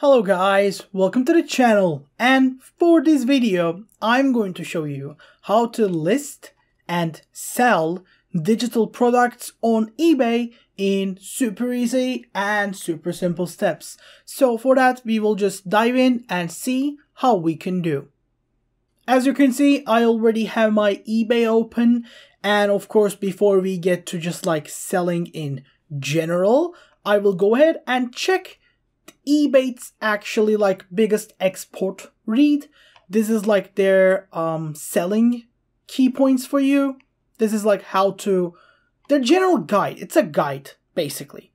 Hello guys, welcome to the channel and for this video I'm going to show you how to list and sell digital products on eBay in super easy and super simple steps. So for that we will just dive in and see how we can do. As you can see I already have my eBay open and of course before we get to just like selling in general I will go ahead and check eBay's actually like biggest export read. This is like their um, selling key points for you. This is like how to, their general guide. It's a guide basically.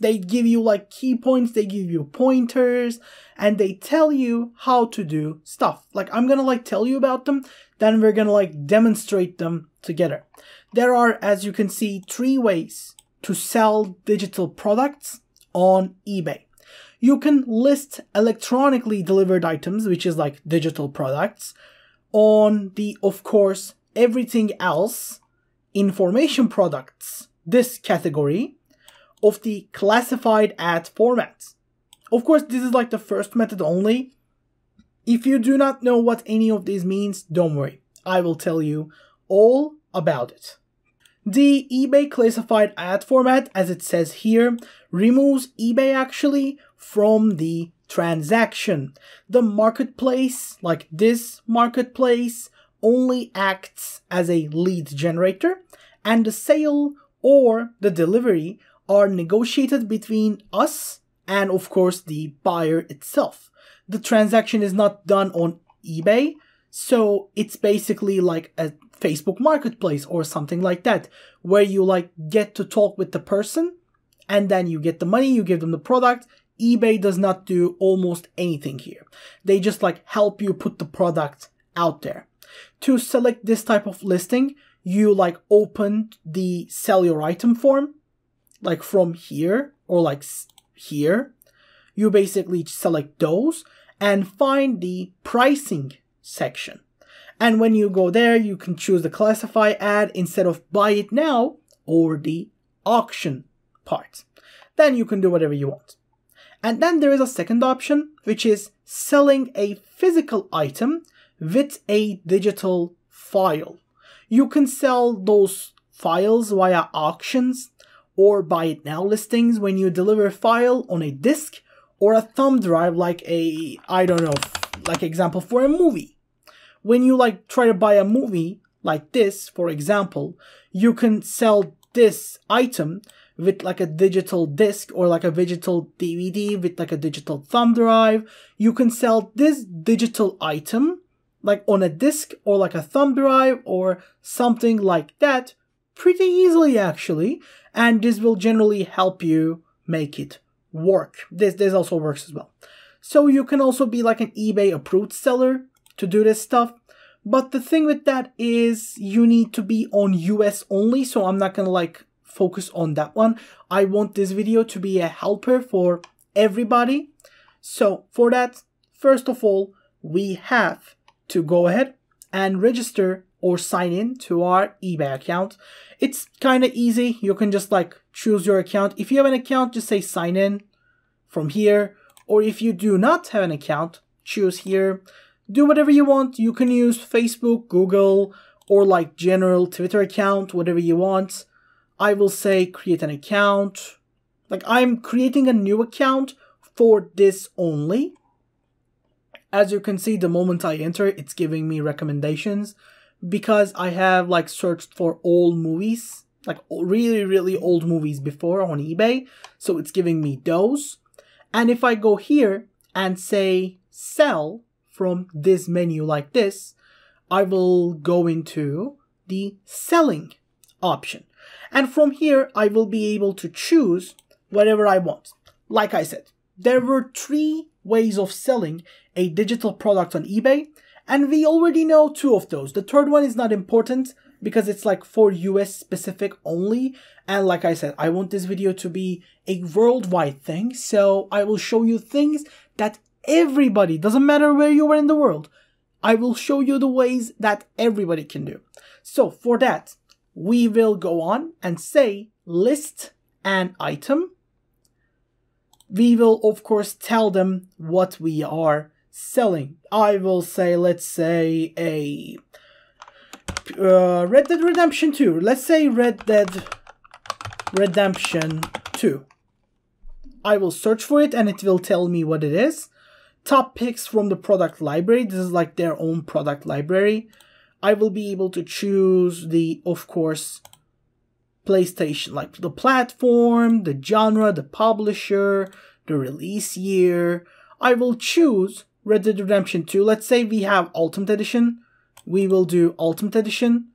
They give you like key points, they give you pointers, and they tell you how to do stuff. Like I'm gonna like tell you about them, then we're gonna like demonstrate them together. There are, as you can see, three ways to sell digital products on eBay you can list electronically delivered items, which is like digital products, on the, of course, everything else information products, this category of the classified ad formats. Of course, this is like the first method only. If you do not know what any of these means, don't worry. I will tell you all about it. The eBay classified ad format, as it says here, removes eBay actually from the transaction. The marketplace, like this marketplace, only acts as a lead generator, and the sale or the delivery are negotiated between us and, of course, the buyer itself. The transaction is not done on eBay, so it's basically like a Facebook Marketplace or something like that, where you like get to talk with the person and then you get the money, you give them the product. eBay does not do almost anything here. They just like help you put the product out there. To select this type of listing, you like open the sell your item form, like from here or like here. You basically select those and find the pricing section. And when you go there, you can choose the classify ad instead of buy it now or the auction part. Then you can do whatever you want. And then there is a second option, which is selling a physical item with a digital file. You can sell those files via auctions or buy it now listings when you deliver a file on a disk or a thumb drive like a, I don't know, like example for a movie when you like try to buy a movie like this, for example, you can sell this item with like a digital disc or like a digital DVD with like a digital thumb drive. You can sell this digital item like on a disc or like a thumb drive or something like that pretty easily actually. And this will generally help you make it work. This, this also works as well. So you can also be like an eBay approved seller to do this stuff. But the thing with that is you need to be on US only, so I'm not gonna like focus on that one. I want this video to be a helper for everybody. So for that, first of all, we have to go ahead and register or sign in to our eBay account. It's kind of easy. You can just like choose your account. If you have an account, just say sign in from here. Or if you do not have an account, choose here do whatever you want. You can use Facebook, Google, or like general Twitter account, whatever you want. I will say create an account. Like I'm creating a new account for this only. As you can see, the moment I enter, it's giving me recommendations because I have like searched for old movies, like really, really old movies before on eBay. So it's giving me those. And if I go here and say sell, from this menu like this, I will go into the selling option. And from here, I will be able to choose whatever I want. Like I said, there were three ways of selling a digital product on eBay, and we already know two of those. The third one is not important because it's like for US specific only. And like I said, I want this video to be a worldwide thing. So I will show you things that everybody, doesn't matter where you are in the world, I will show you the ways that everybody can do. So for that, we will go on and say list an item we will of course tell them what we are selling. I will say, let's say a uh, Red Dead Redemption 2. Let's say Red Dead Redemption 2. I will search for it and it will tell me what it is. Top picks from the product library. This is like their own product library. I will be able to choose the, of course, PlayStation, like the platform, the genre, the publisher, the release year. I will choose Red Dead Redemption 2. Let's say we have Ultimate Edition. We will do Ultimate Edition.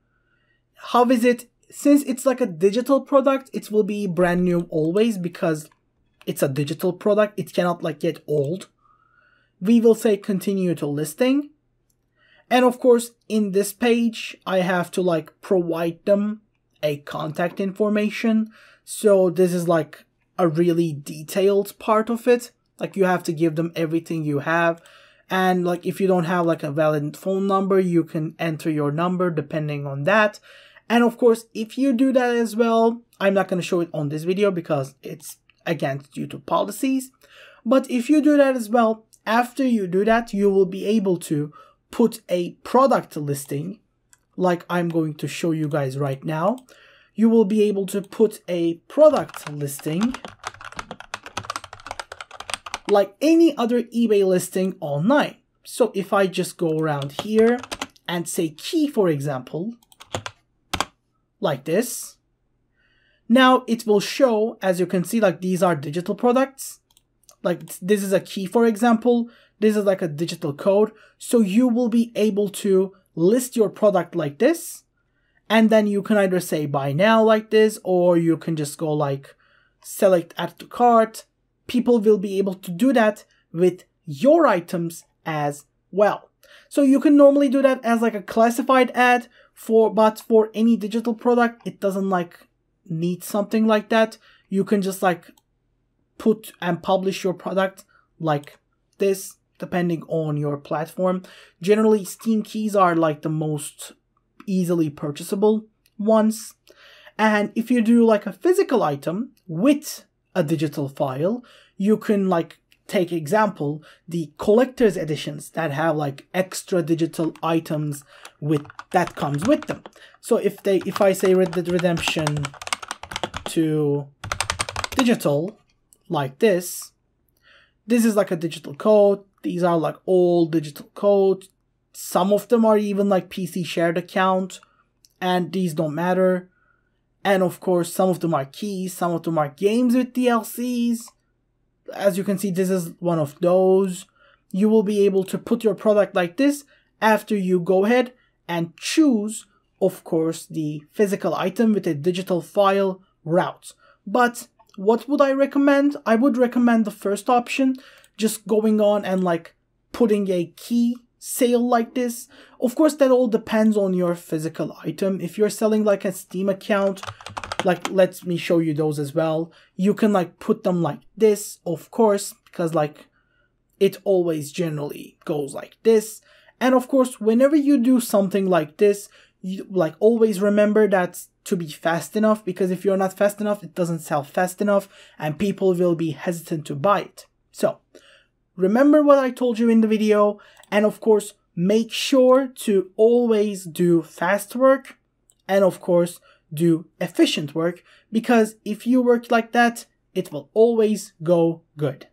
How is it? Since it's like a digital product, it will be brand new always because it's a digital product. It cannot like get old. We will say continue to listing. And of course, in this page, I have to like provide them a contact information. So this is like a really detailed part of it. Like you have to give them everything you have. And like if you don't have like a valid phone number, you can enter your number depending on that. And of course, if you do that as well, I'm not going to show it on this video because it's against to policies. But if you do that as well, after you do that, you will be able to put a product listing like I'm going to show you guys right now. You will be able to put a product listing like any other eBay listing online. So if I just go around here and say key, for example, like this, now it will show, as you can see, like these are digital products. Like this is a key, for example. This is like a digital code. So you will be able to list your product like this. And then you can either say buy now like this, or you can just go like select add to cart. People will be able to do that with your items as well. So you can normally do that as like a classified ad for, but for any digital product, it doesn't like need something like that. You can just like put and publish your product like this depending on your platform. Generally, Steam keys are like the most easily purchasable ones. And if you do like a physical item with a digital file, you can like take example the collector's editions that have like extra digital items with that comes with them. So if they if I say Red Dead Redemption 2 digital like this, this is like a digital code these are like all digital codes. Some of them are even like PC shared account and these don't matter. And of course, some of them are keys, some of them are games with DLCs. As you can see, this is one of those. You will be able to put your product like this after you go ahead and choose, of course, the physical item with a digital file route. But what would I recommend? I would recommend the first option just going on and like putting a key sale like this. Of course, that all depends on your physical item. If you're selling like a Steam account, like let me show you those as well. You can like put them like this, of course, because like it always generally goes like this. And of course, whenever you do something like this, you like always remember that to be fast enough because if you're not fast enough, it doesn't sell fast enough and people will be hesitant to buy it. So remember what I told you in the video and of course make sure to always do fast work and of course do efficient work because if you work like that it will always go good.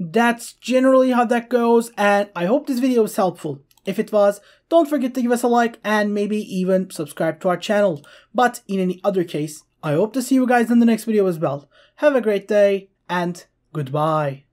That's generally how that goes and I hope this video was helpful. If it was, don't forget to give us a like and maybe even subscribe to our channel. But in any other case, I hope to see you guys in the next video as well. Have a great day and goodbye.